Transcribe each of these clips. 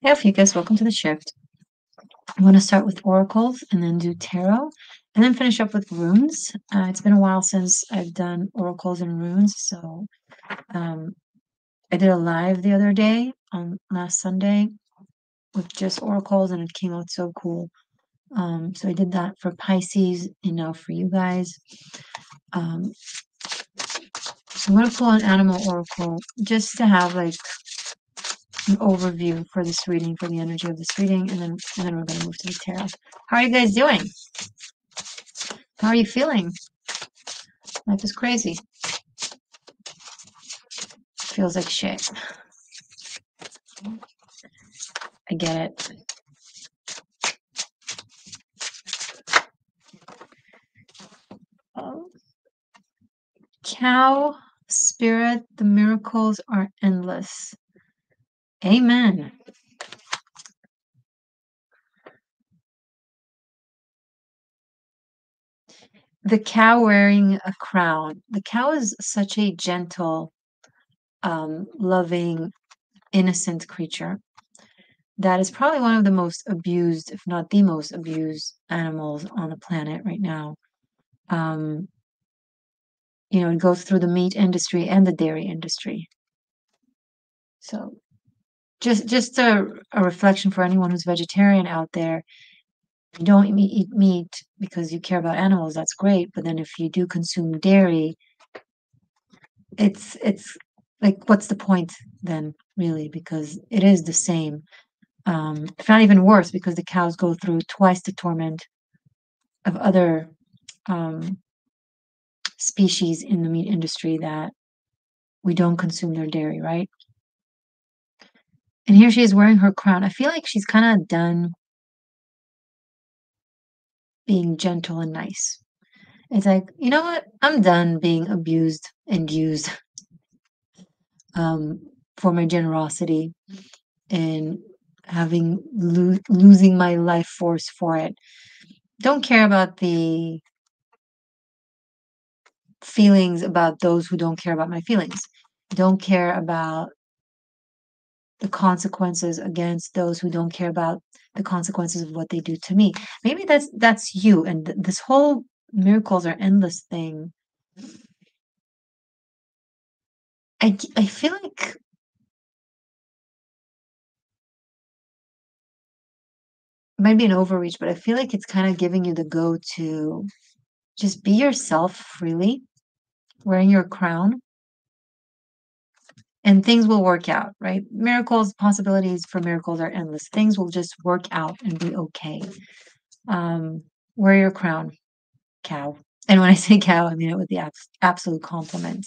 Hey, Ophiuchus, welcome to the shift. I'm going to start with oracles and then do tarot and then finish up with runes. Uh, it's been a while since I've done oracles and runes, so um, I did a live the other day on last Sunday with just oracles and it came out so cool. Um, so I did that for Pisces and now for you guys. Um, so I'm going to pull an animal oracle just to have like an overview for this reading, for the energy of this reading, and then and then we're going to move to the tarot. How are you guys doing? How are you feeling? Life is crazy. Feels like shit. I get it. Oh. Cow spirit, the miracles are endless. Amen. The cow wearing a crown. The cow is such a gentle, um, loving, innocent creature that is probably one of the most abused, if not the most abused animals on the planet right now. Um, you know, it goes through the meat industry and the dairy industry. So just just a, a reflection for anyone who's vegetarian out there. you don't eat meat because you care about animals, that's great. But then if you do consume dairy, it's it's like what's the point then, really? Because it is the same. Um, if not even worse, because the cows go through twice the torment of other um, species in the meat industry that we don't consume their dairy, right? And here she is wearing her crown. I feel like she's kind of done being gentle and nice. It's like, you know what? I'm done being abused and used um, for my generosity and having lo- losing my life force for it. Don't care about the feelings about those who don't care about my feelings. Don't care about the consequences against those who don't care about the consequences of what they do to me. Maybe that's that's you and th- this whole miracles are endless thing. I I feel like might be an overreach, but I feel like it's kind of giving you the go to just be yourself freely, wearing your crown, and things will work out, right? Miracles, possibilities for miracles are endless. Things will just work out and be okay. Um, wear your crown, cow. And when I say cow, I mean it with the abs- absolute compliment.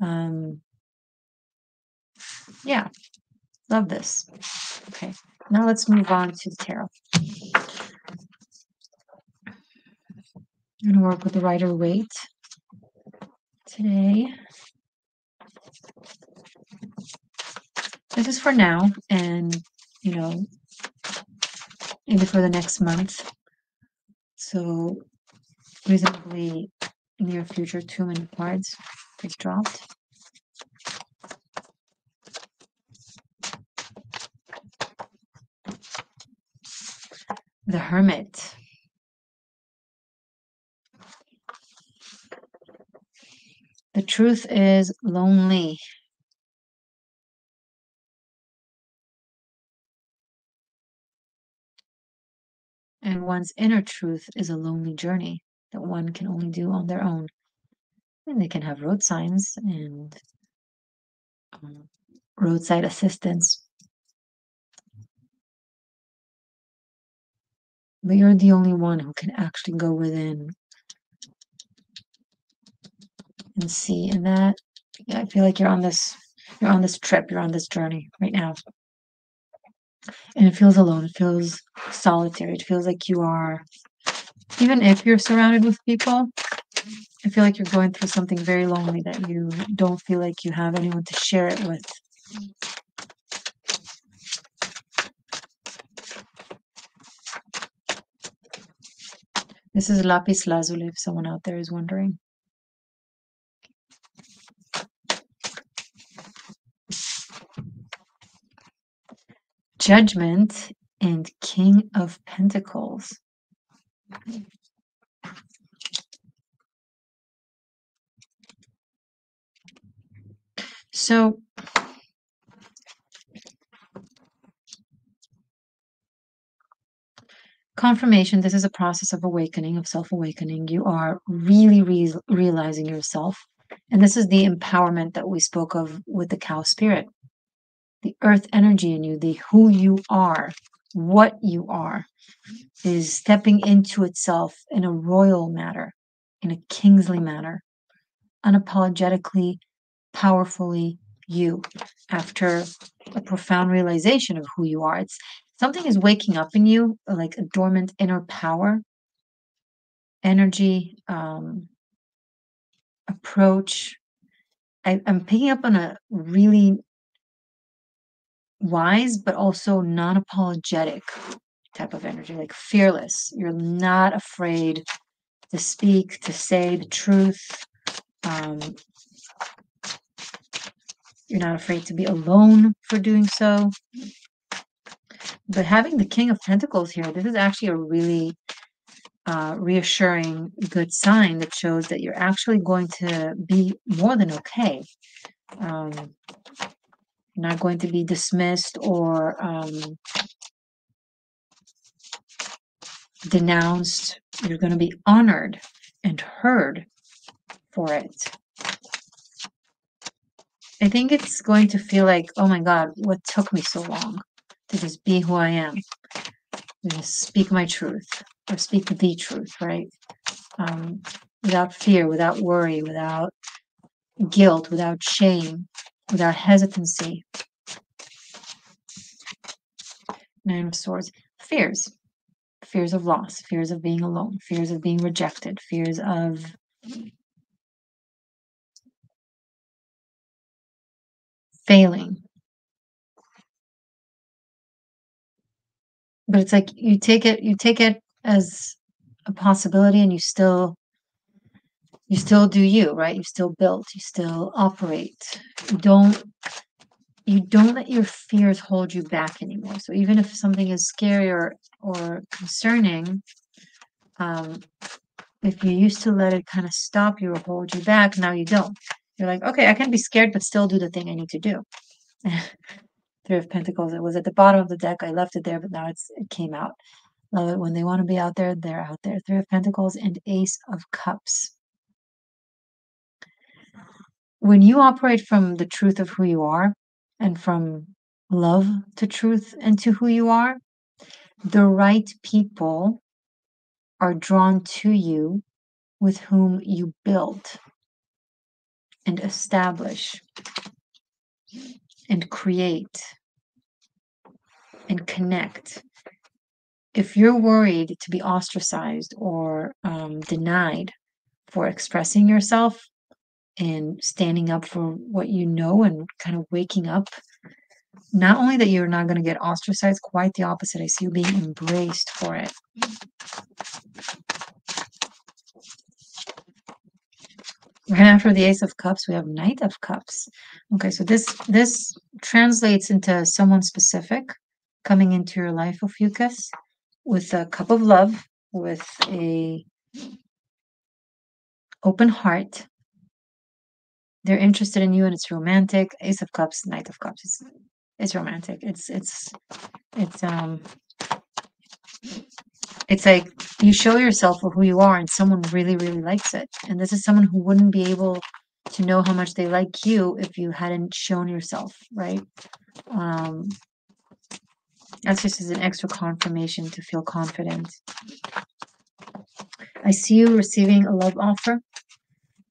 Um, yeah, love this. Okay, now let's move on to the tarot. I'm going to work with the Rider Waite today. This is for now, and you know, maybe for the next month. So, reasonably near future, too many cards get dropped. The Hermit. The truth is lonely. And one's inner truth is a lonely journey that one can only do on their own. And they can have road signs and um, roadside assistance. But you're the only one who can actually go within and see. And that, I feel like you're on this, you're on this trip, you're on this journey right now. And it feels alone. It feels solitary. It feels like you are, even if you're surrounded with people, I feel like you're going through something very lonely that you don't feel like you have anyone to share it with. This is lapis lazuli, if someone out there is wondering. Judgment and King of Pentacles. So confirmation this is a process of awakening of self-awakening. You are really re realizing yourself. And this is the empowerment that we spoke of with the cow spirit the earth energy in you the who you are what you are is stepping into itself in a royal manner in a kingly manner unapologetically powerfully you after a profound realization of who you are it's something is waking up in you, like a dormant inner power, energy, um, approach. I, I'm picking up on a really wise, but also non apologetic type of energy, like fearless. You're not afraid to speak, to say the truth. Um, you're not afraid to be alone for doing so. But having the King of Pentacles here, this is actually a really uh, reassuring good sign that shows that you're actually going to be more than okay. Um, not going to be dismissed or um, denounced. You're going to be honored and heard for it. I think it's going to feel like, oh my God, what took me so long? to just be who I am, to just speak my truth or speak the truth, right? Um, without fear, without worry, without guilt, without shame, without hesitancy. Nine of Swords. Fears. Fears of loss, fears of being alone, fears of being rejected, fears of failing, but it's like you take it you take it as a possibility and you still you still do you right you still build you still operate you don't you don't let your fears hold you back anymore so even if something is scary or or concerning um if you used to let it kind of stop you or hold you back now you don't you're like okay i can be scared but still do the thing i need to do Three of Pentacles. It was at the bottom of the deck. I left it there, but now it's it came out. Love it. When they want to be out there, they're out there. Three of Pentacles and Ace of Cups. When you operate from the truth of who you are and from love to truth and to who you are, the right people are drawn to you with whom you build and establish and create and connect. If you're worried to be ostracized or um, denied for expressing yourself and standing up for what you know and kind of waking up, not only that you're not going to get ostracized, quite the opposite. I see you being embraced for it. Right after the Ace of Cups, we have Knight of Cups. Okay, so this this translates into someone specific coming into your life, Ophiuchus, with a cup of love, with a open heart. They're interested in you and it's romantic. Ace of Cups, Knight of Cups. It's it's romantic. It's it's it's um it's like you show yourself for who you are and someone really really likes it and this is someone who wouldn't be able to know how much they like you if you hadn't shown yourself right um that's just as an extra confirmation to feel confident i see you receiving a love offer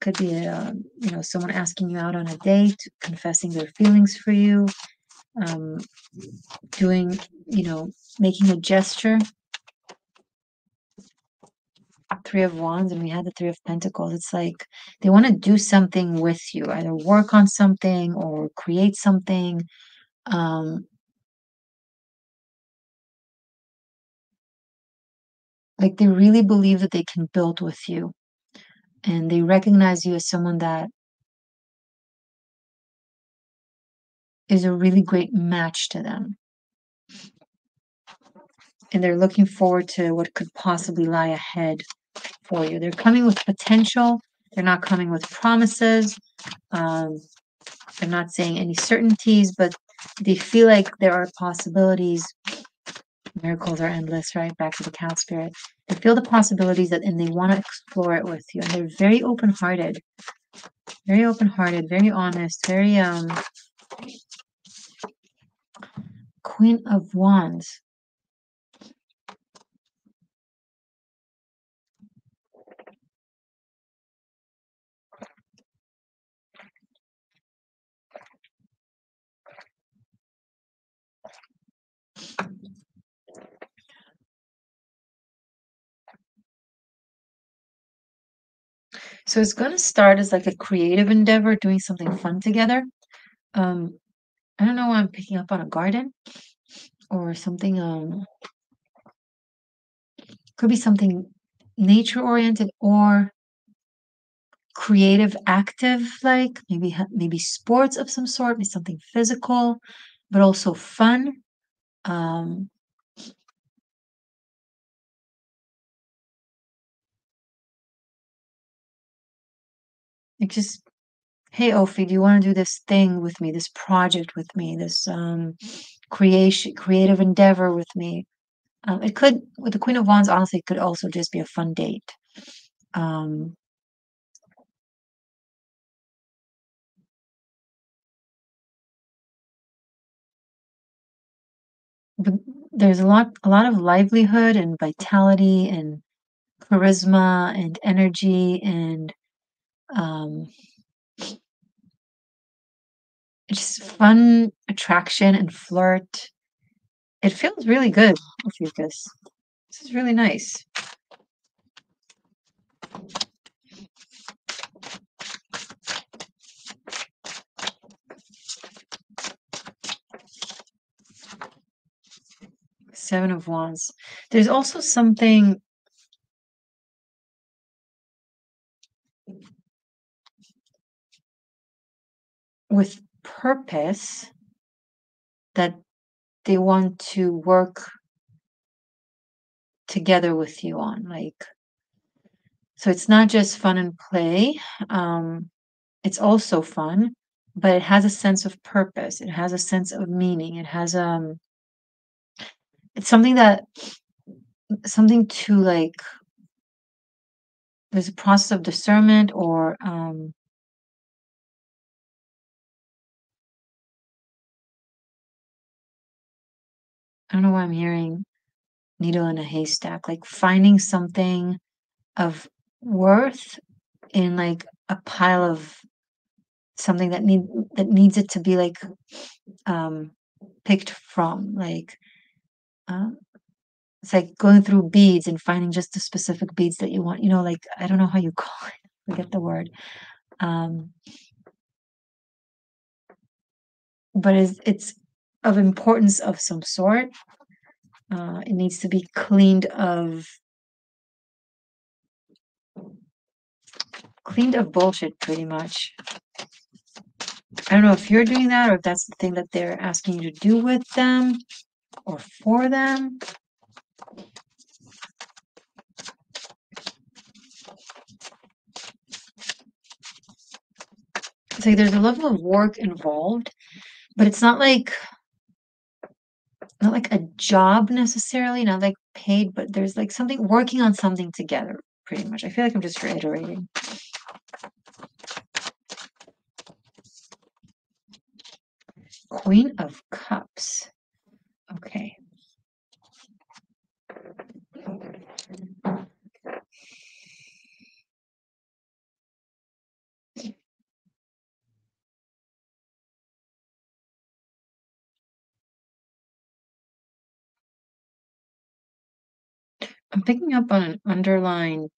could be a you know someone asking you out on a date confessing their feelings for you um, doing you know making a gesture. Three of wands and we had the three of pentacles. It's like they want to do something with you either work on something or create something um like they really believe that they can build with you and they recognize you as someone that is a really great match to them and they're looking forward to what could possibly lie ahead for you. They're coming with potential. They're not coming with promises. Um, they're not saying any certainties, but they feel like there are possibilities. Miracles are endless, right? Back to the cow spirit. They feel the possibilities that, and they want to explore it with you. And they're very open-hearted, very open-hearted, very honest, very um. Queen of Wands. So it's going to start as like a creative endeavor, doing something fun together. Um, I don't know why I'm picking up on a garden or something. Um, could be something nature oriented or creative, active, like maybe maybe sports of some sort, maybe something physical, but also fun. Um, Like just, hey, Ophi, do you want to do this thing with me, this project with me, this um, creation, creative endeavor with me? Um, it could, with the Queen of Wands, honestly, it could also just be a fun date. Um, but there's a lot, a lot of livelihood and vitality and charisma and energy and um, just fun attraction and flirt. It feels really good, Ophiuchus. This is really nice. Seven of Wands. There's also something with purpose that they want to work together with you on like so it's not just fun and play um it's also fun but it has a sense of purpose it has a sense of meaning it has um it's something that something to like there's a process of discernment or um I don't know why I'm hearing needle in a haystack, like finding something of worth in like a pile of something that need that needs it to be like um picked from like um it's like going through beads and finding just the specific beads that you want you know like i don't know how you call it forget the word um but it's it's of importance of some sort uh it needs to be cleaned of cleaned of bullshit pretty much I don't know if you're doing that or if that's the thing that they're asking you to do with them or for them. It's like there's a level of work involved, but it's not like not like a job necessarily, not like paid, but there's like something working on something together, pretty much. I feel like I'm just reiterating. Queen of Cups. Okay. I'm picking up on an underlying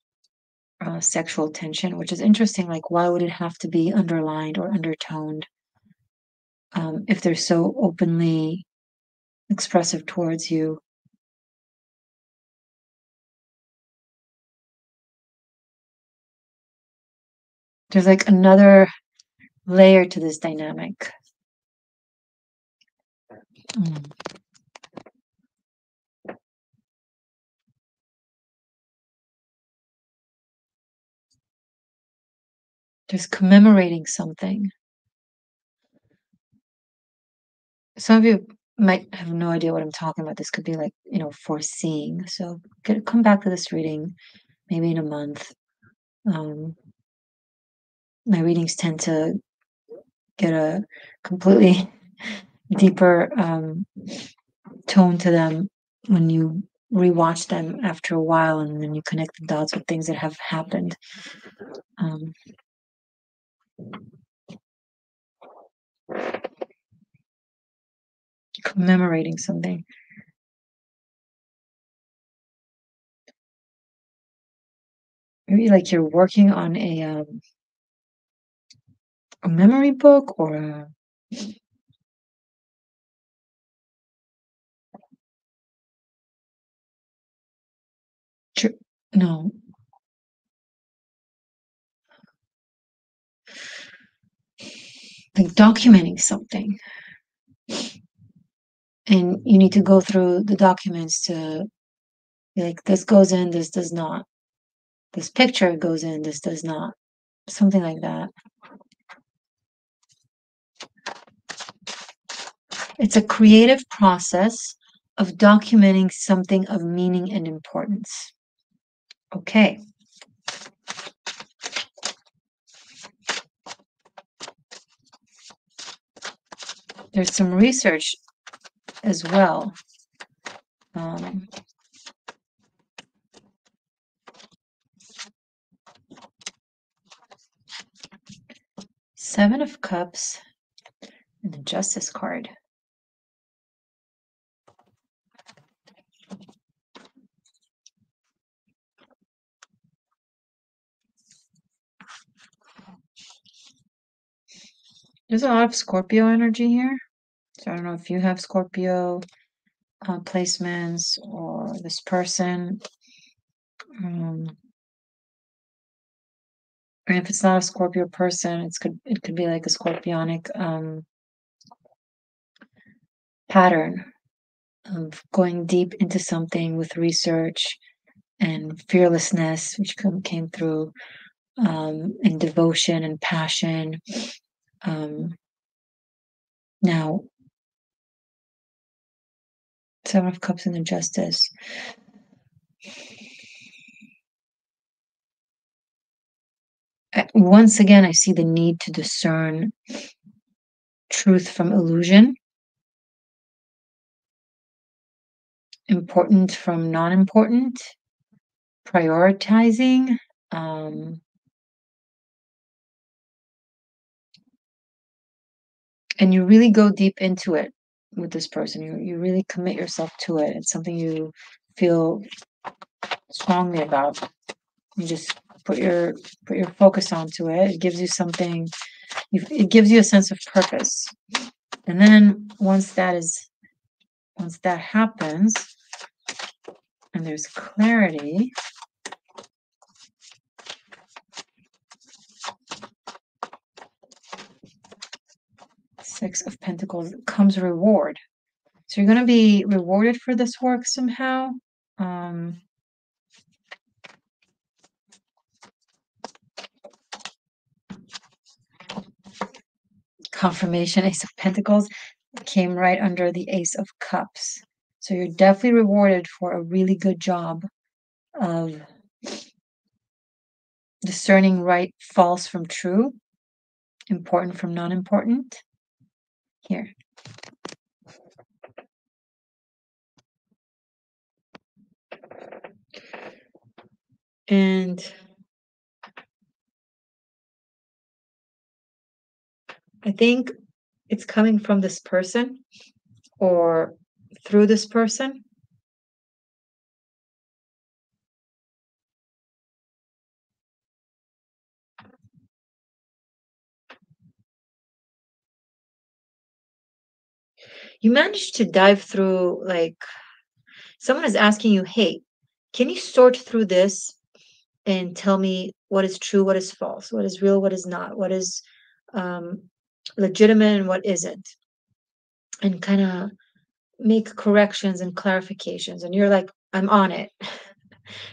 uh, sexual tension, which is interesting. Like, why would it have to be underlined or undertoned um, if they're so openly expressive towards you? There's like another layer to this dynamic. Mm. There's commemorating something. Some of you might have no idea what I'm talking about. This could be like, you know, foreseeing. So get, come back to this reading maybe in a month. Um, my readings tend to get a completely deeper um, tone to them when you rewatch them after a while and then you connect the dots with things that have happened. Um, commemorating something. Maybe like you're working on a um, a memory book or a no like documenting something. And you need to go through the documents to like this goes in this does not. This picture goes in this does not. Something like that. It's a creative process of documenting something of meaning and importance. Okay there's some research as well. Um, Seven of Cups and the Justice card. There's a lot of Scorpio energy here. So I don't know if you have Scorpio uh, placements or this person. Um, and if it's not a Scorpio person, it's could it could be like a scorpionic um, pattern of going deep into something with research and fearlessness, which come, came through, um, and devotion and passion. Um, now, Seven of Cups and the Justice. Once again, I see the need to discern truth from illusion, important from non important, prioritizing. Um, and you really go deep into it with this person. You you really commit yourself to it. It's something you feel strongly about. You just put your put your focus onto it. It gives you something. It gives you a sense of purpose. And then once that is once that happens, and there's clarity, Six of Pentacles comes reward. So you're going to be rewarded for this work somehow. Um, confirmation, Ace of Pentacles came right under the Ace of Cups. So you're definitely rewarded for a really good job of discerning right, false from true, important from non important here. And I think it's coming from this person or through this person. You managed to dive through like someone is asking you hey can you sort through this and tell me what is true what is false what is real what is not what is um, legitimate and what isn't? And kind of make corrections and clarifications and you're like i'm on it.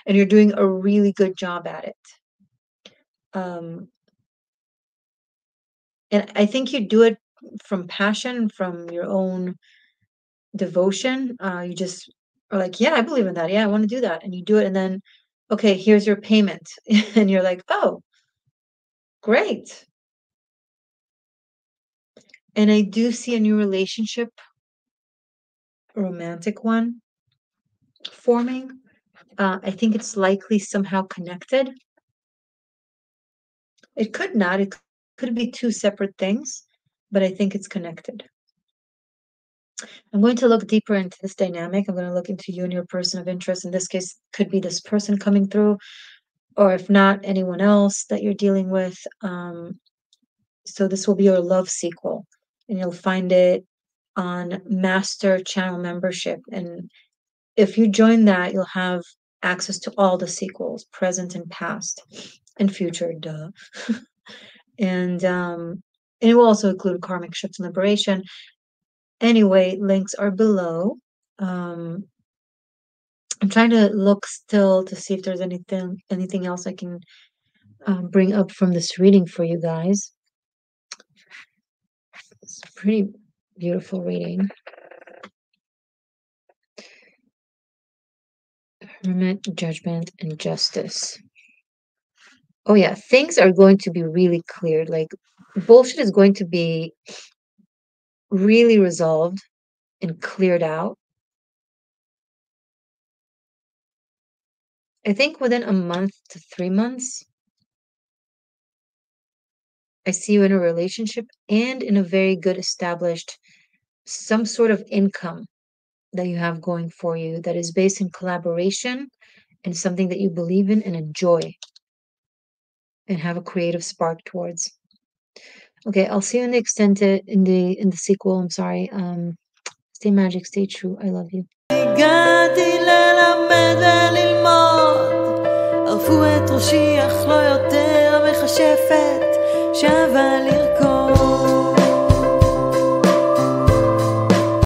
And you're doing a really good job at it. Um, and I think you do it from passion, from your own devotion. Uh, you just are like, yeah, I believe in that. Yeah, I want to do that. And you do it. And then, okay, here's your payment. and you're like, oh, great. And I do see a new relationship, a romantic one, forming. Uh, I think it's likely somehow connected. It could not. It could be two separate things, but I think it's connected. I'm going to look deeper into this dynamic. I'm going to look into you and your person of interest. In this case, could be this person coming through, or if not, anyone else that you're dealing with. Um, so this will be your love sequel, and you'll find it on Master Channel membership. And if you join that, you'll have access to all the sequels, present and past, and future. Duh. and um, and it will also include karmic shifts and liberation Anyway, links are below. Um, I'm trying to look still to see if there's anything anything else I can um, bring up from this reading for you guys. It's a pretty beautiful reading. Hermit, judgment, and justice. Oh yeah, things are going to be really clear. Like bullshit is going to be really resolved and cleared out. I think within a month to three months, I see you in a relationship and in a very good established, some sort of income that you have going for you that is based in collaboration and something that you believe in and enjoy and have a creative spark towards. Okay, I'll see you in the extended in the in the sequel. I'm sorry. Um, stay magic, stay true. I love you. הגעתי ללמד וללמוד, ערפו את ראשי אך לא יותר מכשפת, שווה לרקוד.